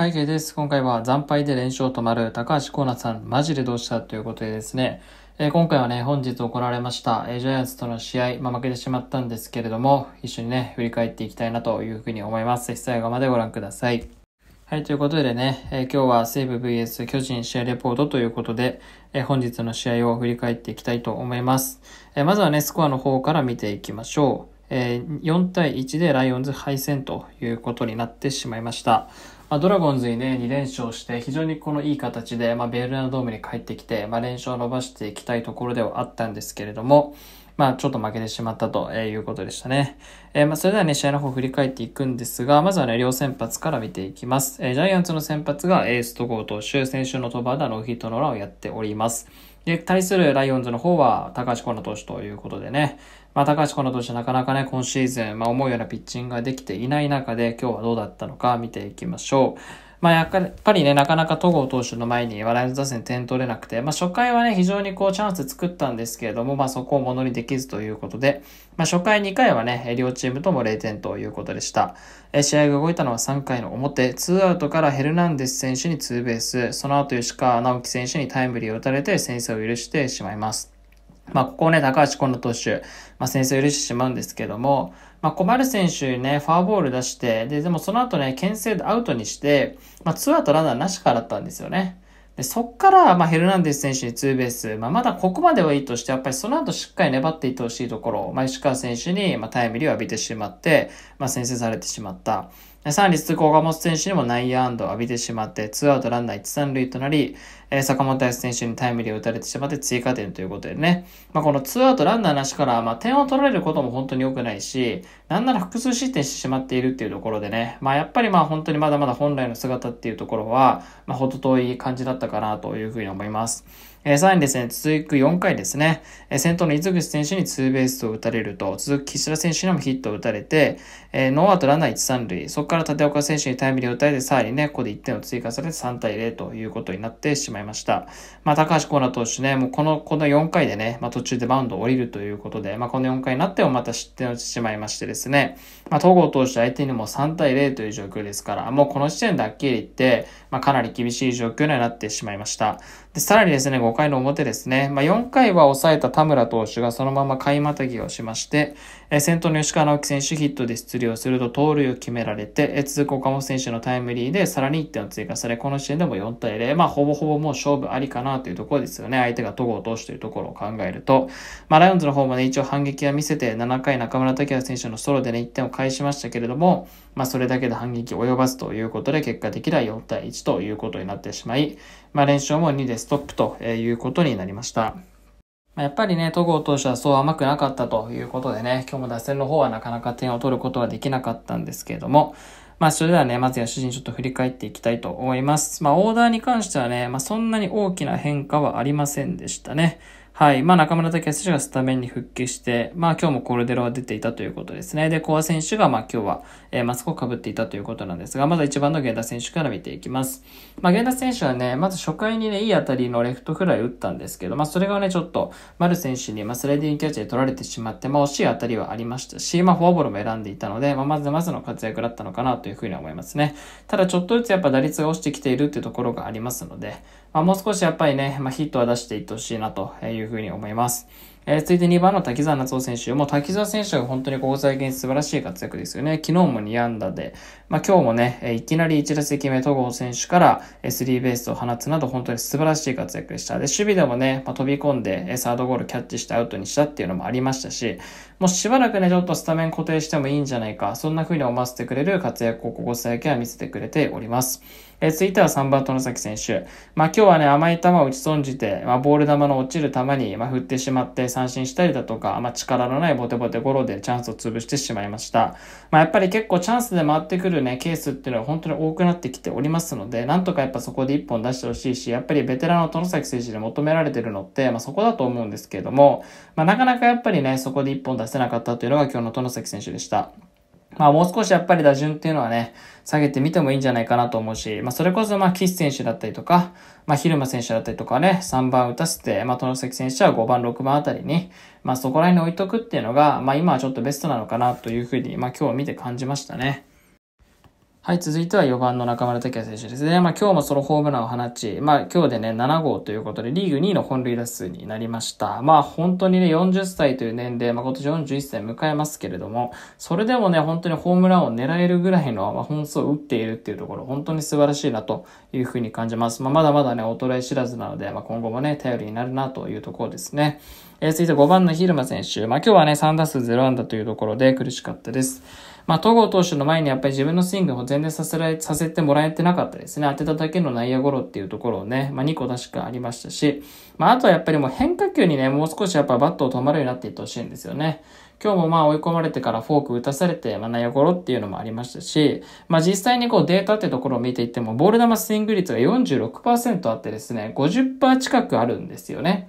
背景です。今回は惨敗で連勝止まる高橋光成さん、マジでどうした？ということでですね、えー、今回はね、本日行われました、えー、ジャイアンツとの試合、まあ、負けてしまったんですけれども、一緒にね、振り返っていきたいなというふうに思います。最後までご覧ください。はい、ということでね、えー、今日は西武 VS 巨人試合レポートということで、えー、本日の試合を振り返っていきたいと思います。えー、まずはね、スコアの方から見ていきましょう。え4対1でライオンズ敗戦ということになってしまいました。まあ、ドラゴンズにね、2連勝して、非常にこのいい形で、まあ、ベルナドームに帰ってきて、まあ、連勝を伸ばしていきたいところではあったんですけれども、まあ、ちょっと負けてしまったということでしたね。えー、まあ、それではね、試合の方振り返っていくんですが、まずはね、両先発から見ていきます。えー、ジャイアンツの先発がエースとゴー投手、先週のトバーダノーヒットノーランをやっております。で、対するライオンズの方は、高橋コナ投手ということでね、まあ、高橋コナ投手なかなかね、今シーズン、まあ、思うようなピッチングができていない中で、今日はどうだったのか見ていきましょう。まあ、やっぱりね、なかなか戸郷投手の前にライズ打線点取れなくて、まあ、初回はね、非常にこうチャンス作ったんですけれども、まあ、そこをものにできずということで、まあ、初回2回はね、両チームとも0点ということでした。え試合が動いたのは3回の表、2アウトからヘルナンデス選手にツーベース、その後吉川直樹選手にタイムリーを打たれて先制を許してしまいます。まあ、ここをね、高橋今野投手、まあ、先制を許してしまうんですけども、まあ、小丸選手ね、フォアボール出して、で、でもその後ね、牽制でアウトにして、まあ、ツーアウトランナーなしからだったんですよね。で、そっから、まあ、ヘルナンデス選手にツーベース、まあ、まだここまではいいとして、やっぱりその後しっかり粘っていってほしいところ、まあ、石川選手に、まあ、タイムリーを浴びてしまって、まあ、先制されてしまった。さらに続く岡本選手にも内野安打を浴びてしまって、ツーアウトランナー1、3塁となり、え、坂本康選手にタイムリーを打たれてしまって追加点ということでね。まあ、このツーアウトランナーなしから、まあ、点を取られることも本当に良くないし、なんなら複数失点してしまっているっていうところでね。まあ、やっぱりまあ本当にまだまだ本来の姿っていうところは、まあ、ほど遠い感じだったかなというふうに思います。えー、さらにですね、続く4回ですね、えー、先頭の伊口選手にツーベースを打たれると、続く岸田選手にもヒットを打たれて、えー、ノーアウトランナー1、3塁、そこから立岡選手にタイムリーを打たれて、さらにね、ここで1点を追加されて3対0ということになってしまいました。まあ、高橋光成投手ね、もうこの、この4回でね、まあ、途中でマウンドを降りるということで、まあ、この4回になってもまた失点をしてしまいましてですね、まあ、東郷投手相手にも3対0という状況ですから、もうこの時点ではっきり言って、まあ、かなり厳しい状況にはなってしまいました。で、さらにですね、5回の表ですね、まあ、4回は抑えた田村投手がそのまま買いまたぎをしまして、え先頭の吉川直樹選手ヒットで出塁をすると盗塁を決められて、え続く岡本選手のタイムリーでさらに1点を追加され、この時点でも4対0、まあ、ほぼほぼもう勝負ありかなというところですよね。相手が戸郷投手というところを考えると、まあ、ライオンズの方もね、一応反撃は見せて、7回中村拓也選手のソロでね、1点を返しましたけれども、まあ、それだけで反撃及ばずということで、結果的には4対1ということになってしまい、まあ、連勝も2でストップということになりました。やっぱりね、戸郷投手はそう甘くなかったということでね、今日も打線の方はなかなか点を取ることはできなかったんですけれども、まあ、それではね、まずは主人ちょっと振り返っていきたいと思います。まあ、オーダーに関してはね、まあ、そんなに大きな変化はありませんでしたね。はい。まあ、中村拓也選手がスタメンに復帰して、まあ、今日もコルデロは出ていたということですね。で、コア選手が、まあ、今日は、えー、マスクを被っていたということなんですが、まず1番の源田選手から見ていきます。まあ、源田選手はね、まず初回にね、いい当たりのレフトフライ打ったんですけど、まあ、それがね、ちょっと、丸選手に、まあ、スライディングキャッチで取られてしまって、まあ、惜しい当たりはありましたし、まあ、フォアボールも選んでいたので、まあ、まずまずの活躍だったのかなというふうに思いますね。ただ、ちょっとずつやっぱ打率が落ちてきているっていうところがありますので、まあ、もう少しやっぱりね、まあ、ヒットは出していってほしいなというふうに思います。えー、続いて2番の滝沢夏夫選手。もう滝沢選手が本当にここ最近素晴らしい活躍ですよね。昨日も2安打で、まあ、今日もね、えいきなり1打席目、戸郷選手からスリーベースを放つなど本当に素晴らしい活躍でした。で、守備でもね、まあ、飛び込んでサードゴールキャッチしてアウトにしたっていうのもありましたし、もうしばらくね、ちょっとスタメン固定してもいいんじゃないか、そんな風に思わせてくれる活躍をここ最近は見せてくれております。えー、続いては3番、外崎選手。まあ今日はね、甘い球を打ち損じて、まあボール球の落ちる球に、まあ、振ってしまって三振したりだとか、まあ力のないボテボテゴロでチャンスを潰してしまいました。まあやっぱり結構チャンスで回ってくるね、ケースっていうのは本当に多くなってきておりますので、なんとかやっぱそこで1本出してほしいし、やっぱりベテランの外崎選手で求められてるのって、まあそこだと思うんですけれども、まあなかなかやっぱりね、そこで1本出せなかったというのが今日の外崎選手でした。まあもう少しやっぱり打順っていうのはね、下げてみてもいいんじゃないかなと思うし、まあそれこそまあ岸選手だったりとか、まあ昼間選手だったりとかね、3番打たせて、まあ殿崎選手は5番、6番あたりに、まあそこら辺に置いとくっていうのが、まあ今はちょっとベストなのかなというふうに、まあ今日見て感じましたね。はい、続いては4番の中村拓也選手ですね。まあ今日もそのホームランを放ち、まあ今日でね、7号ということで、リーグ2位の本塁打数になりました。まあ本当にね、40歳という年齢、まあ今年41歳迎えますけれども、それでもね、本当にホームランを狙えるぐらいの、まあ、本数を打っているっていうところ、本当に素晴らしいなというふうに感じます。まあまだまだね、衰え知らずなので、まあ今後もね、頼りになるなというところですね。えー、続いて5番の蛭間選手。まあ今日はね、3打数0安打というところで苦しかったです。まあ、戸郷投手の前にやっぱり自分のスイングを全然させられ、させてもらえてなかったですね。当てただけの内野ゴロっていうところをね、まあ、2個確かありましたし、まあ、あとはやっぱりもう変化球にね、もう少しやっぱバットを止まるようになっていってほしいんですよね。今日もまあ追い込まれてからフォーク打たされて、まあ内野ゴロっていうのもありましたし、まあ実際にこうデータってところを見ていっても、ボール球スイング率が46%あってですね、50%近くあるんですよね。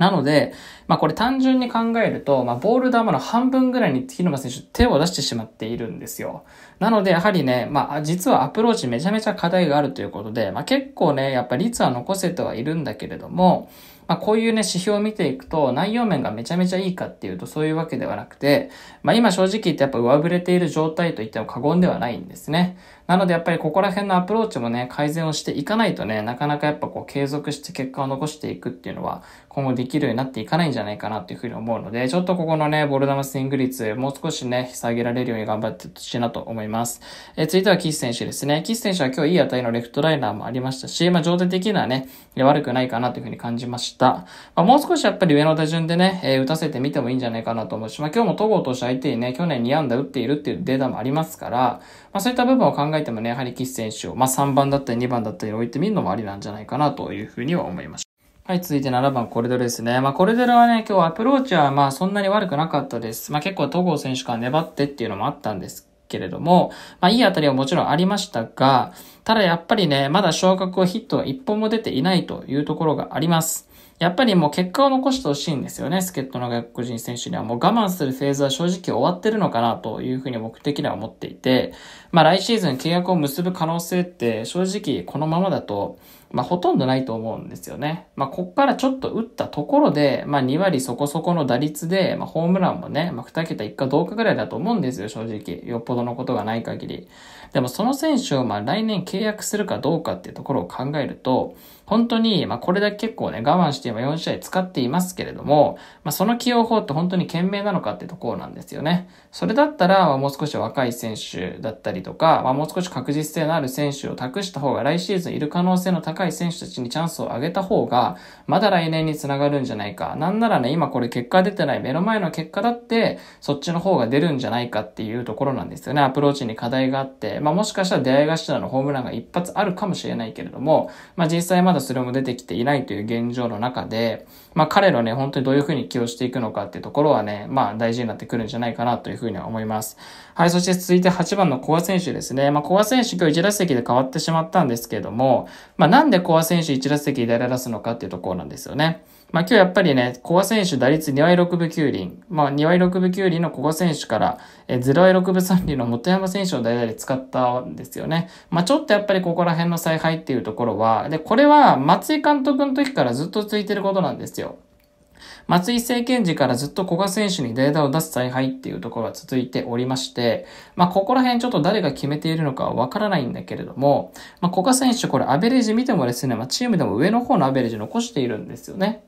なので、まあこれ単純に考えると、まあボール球の半分ぐらいに広間選手手を出してしまっているんですよ。なのでやはりね、まあ実はアプローチめちゃめちゃ課題があるということで、まあ結構ね、やっぱ率は残せてはいるんだけれども、まあ、こういうね、指標を見ていくと、内容面がめちゃめちゃいいかっていうと、そういうわけではなくて、まあ、今正直言ってやっぱ上振れている状態と言っても過言ではないんですね。なのでやっぱりここら辺のアプローチもね、改善をしていかないとね、なかなかやっぱこう継続して結果を残していくっていうのは、今後できるようになっていかないんじゃないかなっていうふうに思うので、ちょっとここのね、ボール球スイング率、もう少しね、下げられるように頑張ってほしいなと思います。ますえー、続いてはキス選手ですね。キス選手は今日いい値のレフトライナーもありましたし、まあ、状態的にはね、悪くないかなというふうに感じました。まあ、もう少しやっぱり上の打順でね、えー、打たせてみてもいいんじゃないかなと思うし、まあ、今日も戸郷投手相手にね、去年2安打打っているっていうデータもありますから、まあ、そういった部分を考えてもね、やはりキス選手を、まあ、3番だったり2番だったり置いてみるのもありなんじゃないかなというふうには思いました。はい、続いて7番、コレドルですね。まあ、コレドルはね、今日アプローチはまあ、そんなに悪くなかったです。まあ、結構戸郷選手から粘ってっていうのもあったんですけれども、まあ、いい当たりはもちろんありましたが、ただやっぱりね、まだ昇格をヒット1本も出ていないというところがあります。やっぱりもう結果を残してほしいんですよね、助っ人の外国人選手には。もう我慢するフェーズは正直終わってるのかなというふうに僕的には思っていて、まあ来シーズン契約を結ぶ可能性って正直このままだと、まあ、ほとんどないと思うんですよね。まあ、こっからちょっと打ったところで、まあ、2割そこそこの打率で、まあ、ホームランもね、まあ、2桁1かどうかぐらいだと思うんですよ、正直。よっぽどのことがない限り。でも、その選手を、まあ、来年契約するかどうかっていうところを考えると、本当に、まあ、これだけ結構ね、我慢して今4試合使っていますけれども、まあ、その起用法って本当に賢明なのかってところなんですよね。それだったら、まあ、もう少し若い選手だったりとか、まあ、もう少し確実性のある選手を託した方が来シーズンいる可能性の高い選手たちにチャンスを上げた方が、まだ来年につながるんじゃないか。なんならね、今これ結果出てない目の前の結果だって、そっちの方が出るんじゃないかっていうところなんですよね。アプローチに課題があって、まあ、もしかしたら出会い頭のホームランが一発あるかもしれないけれども、まあ、実際まだそれも出てきていないという現状の中で、まあ彼のね、本当にどういうふうに起用していくのかっていうところはね、まあ大事になってくるんじゃないかなというふうには思います。はい、そして続いて8番のコア選手ですね。まあコア選手今日1打席で変わってしまったんですけれども、まあなんでコア選手1打席で出すのかっていうところなんですよね。まあ今日やっぱりね、古賀選手打率2割6分9厘。まあ2割6分9厘の古賀選手から、え0割6分3厘の本山選手を代々使ったんですよね。まあちょっとやっぱりここら辺の采配っていうところは、で、これは松井監督の時からずっと続いてることなんですよ。松井政権時からずっと古賀選手にデータを出す采配っていうところが続いておりまして、まあ、ここら辺ちょっと誰が決めているのかはわからないんだけれども、まあ、古賀選手これアベレージ見てもですね、まあ、チームでも上の方のアベレージ残しているんですよね。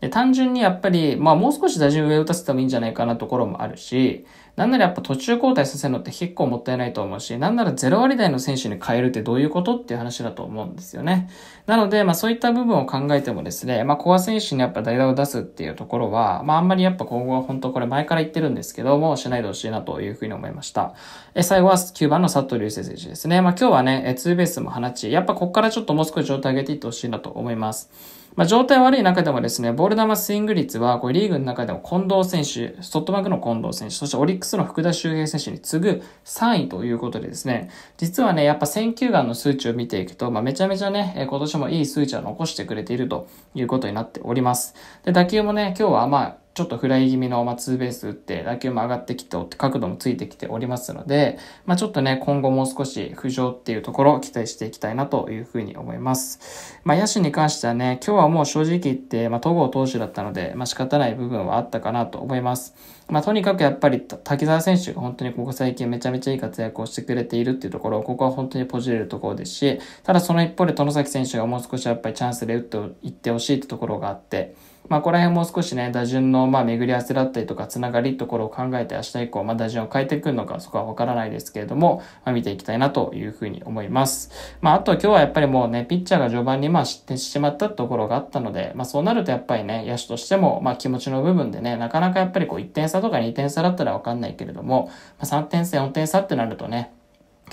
で単純にやっぱり、まあもう少し打順上打たせてもいいんじゃないかなところもあるし、なんならやっぱ途中交代させるのって結構もったいないと思うし、なんなら0割台の選手に変えるってどういうことっていう話だと思うんですよね。なので、まあそういった部分を考えてもですね、まあコア選手にやっぱ代打を出すっていうところは、まああんまりやっぱ今後は本当これ前から言ってるんですけども、しないでほしいなというふうに思いました。え最後は9番の佐藤隆星選手ですね。まあ今日はね、ツーベースも放ち、やっぱここからちょっともう少し状態上げていってほしいなと思います。まあ、状態悪い中でもですね、ボール球スイング率は、これリーグの中でも近藤選手、ソフトバンクの近藤選手、そしてオリックスの福田周平選手に次ぐ3位ということでですね、実はね、やっぱ選球眼の数値を見ていくと、まあ、めちゃめちゃね、今年もいい数値は残してくれているということになっております。で、打球もね、今日はまあ、ちょっとフライ気味の、ま、ツーベース打って、打球も上がってきておって、角度もついてきておりますので、まあ、ちょっとね、今後もう少し浮上っていうところを期待していきたいなというふうに思います。まあ、野手に関してはね、今日はもう正直言って、まあ、戸郷投手だったので、まあ、仕方ない部分はあったかなと思います。まあ、とにかくやっぱり滝沢選手が本当にここ最近めちゃめちゃいい活躍をしてくれているっていうところ、ここは本当にポジれるところですし、ただその一方で殿崎選手がもう少しやっぱりチャンスで打っていってほしいってところがあって、まあ、ここら辺もう少しね、打順の、まあ、巡り合わせだったりとか、つながりところを考えて、明日以降、まあ、打順を変えてくるのか、そこはわからないですけれども、まあ、見ていきたいなというふうに思います。まあ、あと今日はやっぱりもうね、ピッチャーが序盤にまあ失点してしまったところがあったので、まあ、そうなるとやっぱりね、野手としても、まあ、気持ちの部分でね、なかなかやっぱりこう、1点差とか2点差だったらわかんないけれども、まあ、3点差、4点差ってなるとね、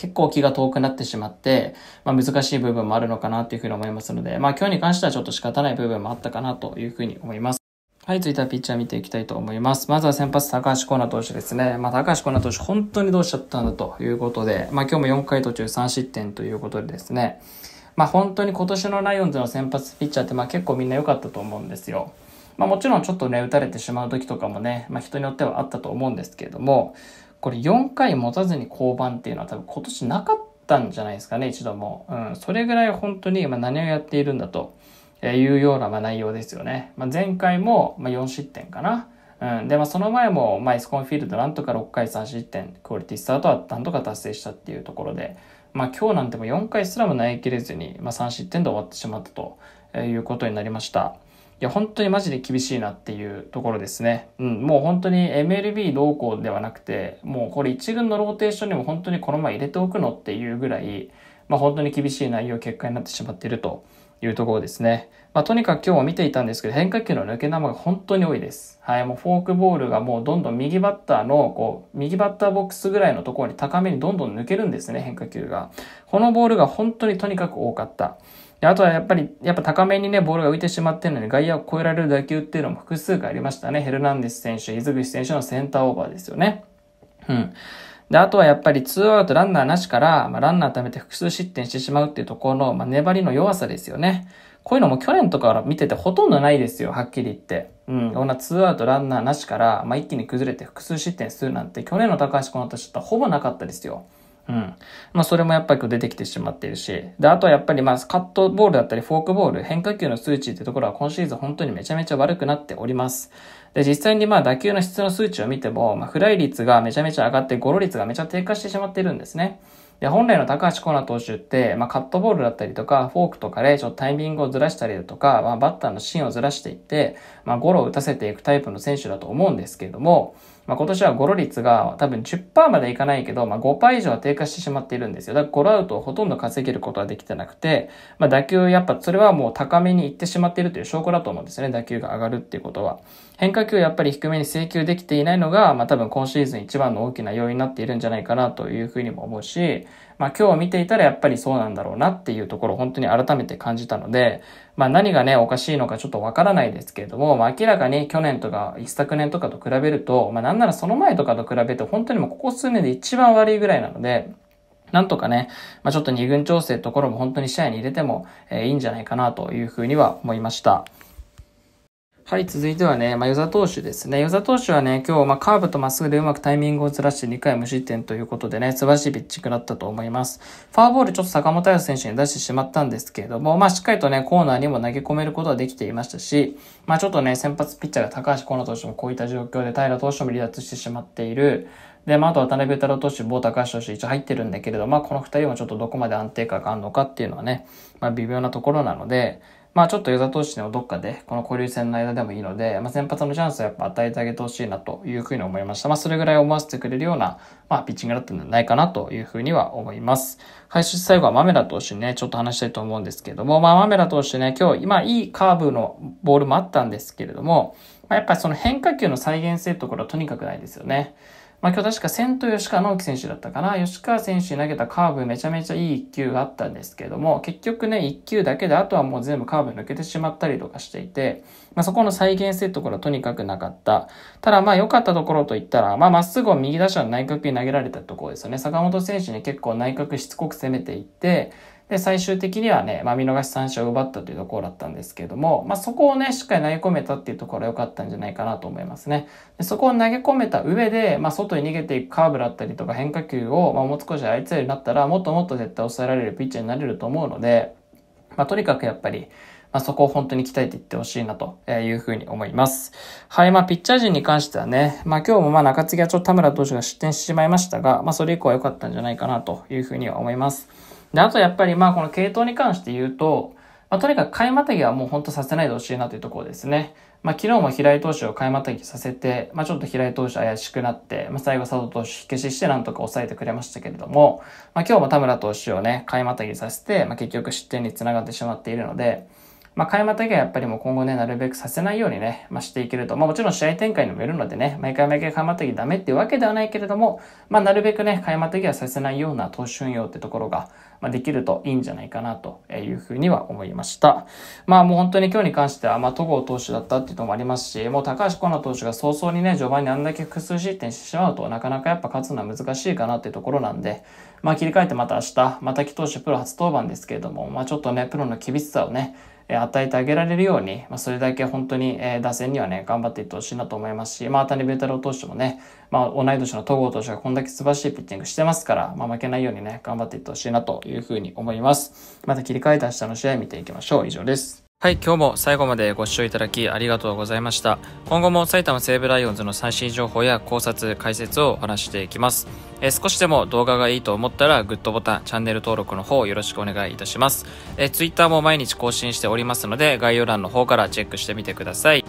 結構気が遠くなってしまって、まあ、難しい部分もあるのかなというふうに思いますので、まあ今日に関してはちょっと仕方ない部分もあったかなというふうに思います。はい、続いてはピッチャー見ていきたいと思います。まずは先発高橋光成投手ですね。まあ高橋光成投手本当にどうしちゃったんだということで、まあ今日も4回途中3失点ということでですね、まあ本当に今年のライオンズの先発ピッチャーってまあ結構みんな良かったと思うんですよ。まあもちろんちょっとね、打たれてしまう時とかもね、まあ人によってはあったと思うんですけれども、これ4回持たずに降板っていうのは多分今年なかったんじゃないですかね、一度も。うん、それぐらい本当に今何をやっているんだと。いうような内容ですよね。まあ、前回も4失点かな。うん、で、まあ、その前も、まあ、エスコンフィールドなんとか6回3失点、クオリティスタートはなんとか達成したっていうところで、まあ、今日なんても4回すらも投げきれずに、まあ、3失点で終わってしまったということになりました。いや、本当にマジで厳しいなっていうところですね。うん、もう本当に MLB 同行ではなくて、もうこれ1軍のローテーションにも本当にこの前入れておくのっていうぐらい、まあ、本当に厳しい内容、結果になってしまっているというところですね。まあ、とにかく今日も見ていたんですけど、変化球の抜け球が本当に多いです。はい、もうフォークボールがもうどんどん右バッターの、こう、右バッターボックスぐらいのところに高めにどんどん抜けるんですね、変化球が。このボールが本当にとにかく多かった。であとはやっぱり、やっぱ高めにね、ボールが浮いてしまってるのに外野を越えられる打球っていうのも複数回ありましたね。ヘルナンデス選手、伊豆口選手のセンターオーバーですよね。うん。で、あとはやっぱりツーアウトランナーなしから、まあ、ランナー貯めて複数失点してしまうっていうところの、まあ、粘りの弱さですよね。こういうのも去年とかから見ててほとんどないですよ、はっきり言って。うん。こんなツーアウトランナーなしから、まあ、一気に崩れて複数失点するなんて、去年の高橋この年ったらほぼなかったですよ。うん。まあ、それもやっぱり出てきてしまっているし。で、あとはやっぱりまあ、カットボールだったり、フォークボール、変化球の数値ってところは今シーズン本当にめちゃめちゃ悪くなっております。で、実際にまあ、打球の質の数値を見ても、まあ、フライ率がめちゃめちゃ上がって、ゴロ率がめちゃ低下してしまっているんですね。で、本来の高橋コーナー投手って、まあ、カットボールだったりとか、フォークとかでちょっとタイミングをずらしたりだとか、まあ、バッターの芯をずらしていって、まあ、ゴロを打たせていくタイプの選手だと思うんですけれども、まあ、今年はゴロ率が多分10%までいかないけど、まあ、5%以上は低下してしまっているんですよ。だからゴロアウトをほとんど稼げることはできてなくて、まあ、打球やっぱそれはもう高めに行ってしまっているという証拠だと思うんですね。打球が上がるっていうことは。変化球やっぱり低めに請求できていないのが、まあ、多分今シーズン一番の大きな要因になっているんじゃないかなというふうにも思うし、まあ、今日見ていたらやっぱりそうなんだろうなっていうところを本当に改めて感じたので、まあ何がね、おかしいのかちょっとわからないですけれども、まあ明らかに去年とか一昨年とかと比べると、まあなんならその前とかと比べて本当にもうここ数年で一番悪いぐらいなので、なんとかね、まあちょっと二軍調整ところも本当に試合に入れても、え、いいんじゃないかなというふうには思いました。はい、続いてはね、まあ、与座投手ですね。与座投手はね、今日、まあ、カーブとまっすぐでうまくタイミングをずらして2回無失点ということでね、素晴らしいピッチングだったと思います。ファーボールちょっと坂本彩選手に出してしまったんですけれども、まあ、しっかりとね、コーナーにも投げ込めることができていましたし、まあ、ちょっとね、先発ピッチャーが高橋光野投手もこういった状況で平投手も離脱してしまっている。で、まあ、あと渡辺太郎投手、某高橋投手一応入ってるんだけれども、まあ、この二人もちょっとどこまで安定感があるのかっていうのはね、まあ、微妙なところなので、まあちょっと与座投手のどっかで、この交流戦の間でもいいので、まあ先発のチャンスをやっぱ与えてあげてほしいなというふうに思いました。まあそれぐらい思わせてくれるような、まあピッチングだったんじゃないかなというふうには思います。はい、そして最後はマメラ投手にね、ちょっと話したいと思うんですけれども、まあマメラ投手ね、今日、今いいカーブのボールもあったんですけれども、まあやっぱりその変化球の再現性ところはとにかくないですよね。まあ今日確か先頭吉川直樹選手だったかな。吉川選手に投げたカーブめちゃめちゃいい一球があったんですけども、結局ね、一球だけであとはもう全部カーブ抜けてしまったりとかしていて、まあそこの再現性ってところはとにかくなかった。ただまあ良かったところといったら、まあまっすぐを右打者の内角に投げられたところですよね。坂本選手に結構内角しつこく攻めていって、で、最終的にはね、まあ、見逃し三振を奪ったというところだったんですけれども、まあ、そこをね、しっかり投げ込めたっていうところは良かったんじゃないかなと思いますね。でそこを投げ込めた上で、まあ、外に逃げていくカーブだったりとか変化球を、まあ、もう少し操れるようになったら、もっともっと絶対抑えられるピッチャーになれると思うので、まあ、とにかくやっぱり、まあ、そこを本当に鍛えていってほしいなというふうに思います。はい、まあ、ピッチャー陣に関してはね、まあ、今日もまあ、中継ぎはちょっと田村投手が失点してしまいましたが、まあ、それ以降は良かったんじゃないかなというふうには思います。で、あとやっぱりまあ、この系統に関して言うと、まあ、とにかく買いまたぎはもうほんとさせないでほしいなというところですね。まあ、昨日も平井投手を買いまたぎさせて、まあ、ちょっと平井投手怪しくなって、まあ、最後佐藤投手火消ししてなんとか抑えてくれましたけれども、まあ、今日も田村投手をね、買いまたぎさせて、まあ、結局失点につながってしまっているので、まあ、開幕だけはやっぱりもう今後ね、なるべくさせないようにね、まあ、していけると。まあ、もちろん試合展開にもよるのでね、毎回毎回開幕的ダメっていうわけではないけれども、まあ、なるべくね、開幕的はさせないような投手運用ってところが、まあ、できるといいんじゃないかなというふうには思いました。まあ、もう本当に今日に関しては、まあ、戸郷投手だったっていうのもありますし、もう高橋光成投手が早々にね、序盤にあんだけ複数失点してしまうと、なかなかやっぱ勝つのは難しいかなっていうところなんで、まあ、切り替えてまた明日、また木投手プロ初登板ですけれども、まあ、ちょっとね、プロの厳しさをね、与えてあげられるように、まあ、それだけ本当に、え打線にはね、頑張っていってほしいなと思いますし、まあ、谷部太郎投手もね、まあ、同い年の戸郷投手がこんだけ素晴らしいピッチングしてますから、まあ、負けないようにね、頑張っていってほしいなというふうに思います。また切り替えた明日の試合見ていきましょう。以上です。はい、今日も最後までご視聴いただきありがとうございました。今後も埼玉西武ライオンズの最新情報や考察、解説をお話していきます。え、少しでも動画がいいと思ったらグッドボタン、チャンネル登録の方よろしくお願いいたします。え、Twitter も毎日更新しておりますので概要欄の方からチェックしてみてください。